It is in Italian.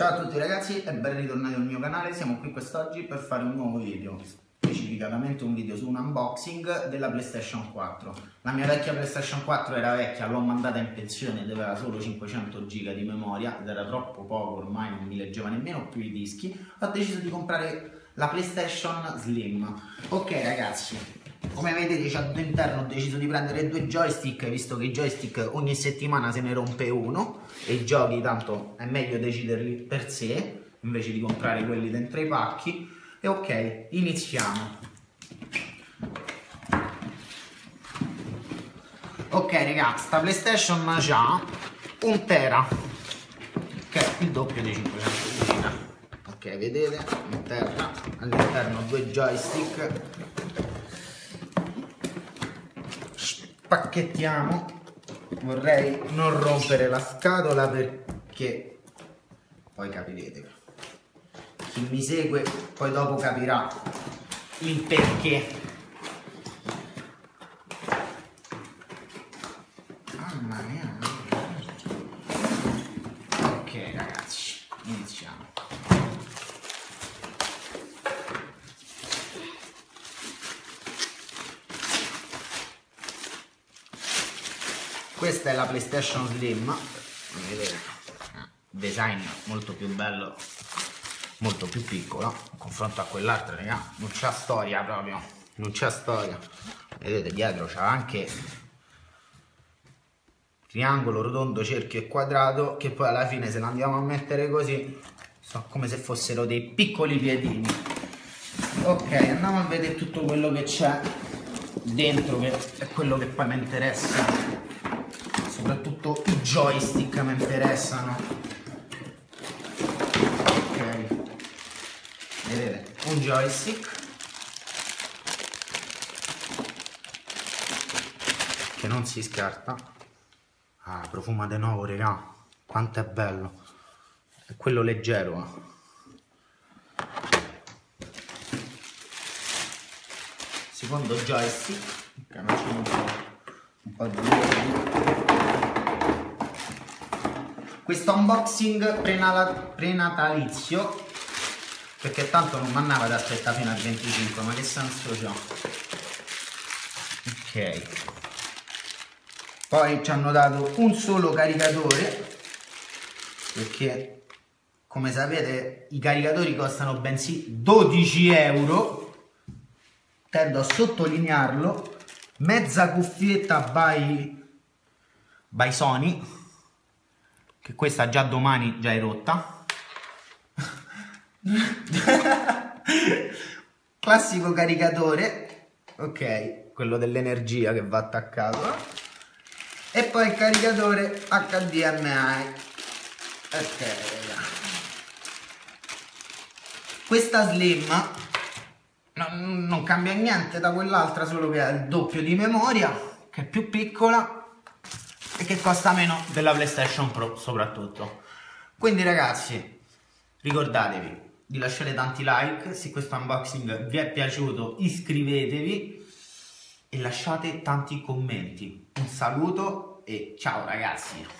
Ciao a tutti ragazzi e ben ritornati al mio canale, siamo qui quest'oggi per fare un nuovo video, specificatamente un video su un unboxing della PlayStation 4. La mia vecchia PlayStation 4 era vecchia, l'ho mandata in pensione ed aveva solo 500 GB di memoria ed era troppo poco, ormai non mi leggeva nemmeno più i dischi, ho deciso di comprare la PlayStation Slim. Ok ragazzi, come vedete all'interno ho deciso di prendere due joystick visto che i joystick ogni settimana se ne rompe uno e i giochi tanto è meglio deciderli per sé invece di comprare quelli dentro i pacchi. E ok iniziamo. Ok ragazzi sta playstation ha un tera che è il doppio di 500 giga ok vedete? All'interno due joystick spacchettiamo. Vorrei non rompere la scatola perché poi capirete. Chi mi segue poi dopo capirà il perché. Mamma mia. Ok ragazzi iniziamo questa è la PlayStation Slim. Vedete design molto più bello molto più piccolo in confronto a quell'altra raga. Non c'è storia proprio. Non c'è storia. Vedete dietro c'ha anche triangolo rotondo cerchio e quadrato che poi alla fine se lo andiamo a mettere così sono come se fossero dei piccoli piedini. Ok andiamo a vedere tutto quello che c'è dentro che è quello che poi mi interessa soprattutto i joystick mi interessano. Ok. Vedete un joystick. Che non si scarta ah profuma di nuovo regà quanto è bello. È quello leggero secondo joystick un po', un po' di questo unboxing prenatalizio perché tanto non mandava ad aspettare fino al 25 ma che senso c'ha? Ok. Poi ci hanno dato un solo caricatore perché come sapete i caricatori costano bensì 12 euro. Tendo a sottolinearlo. Mezza cuffietta by, by Sony che questa già domani già è rotta. Classico caricatore. Ok quello dell'energia che va attaccato. E poi il caricatore HDMI ok questa slim non, non cambia niente da quell'altra solo che ha il doppio di memoria che è più piccola e che costa meno della PlayStation Pro soprattutto. Quindi ragazzi, ricordatevi di lasciare tanti like, se questo unboxing vi è piaciuto iscrivetevi e lasciate tanti commenti. Un saluto e ciao ragazzi!